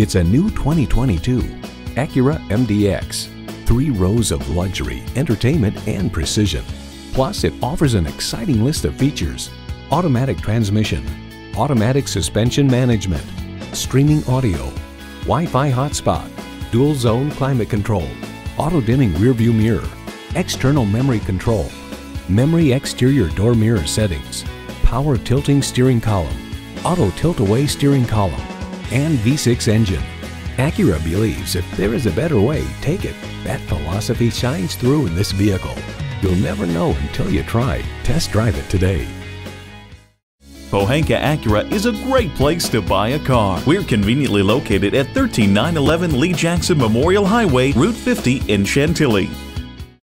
It's a new 2022 Acura MDX. Three rows of luxury, entertainment, and precision. Plus, it offers an exciting list of features. Automatic transmission, automatic suspension management, streaming audio, Wi-Fi hotspot, dual zone climate control, auto dimming rearview mirror, external memory control, memory exterior door mirror settings, power tilting steering column, auto tilt-away steering column, and V6 engine. Acura believes if there is a better way, take it. That philosophy shines through in this vehicle. You'll never know until you try. Test drive it today. Pohanka Acura is a great place to buy a car. We're conveniently located at 13911 Lee Jackson Memorial Highway, Route 50 in Chantilly.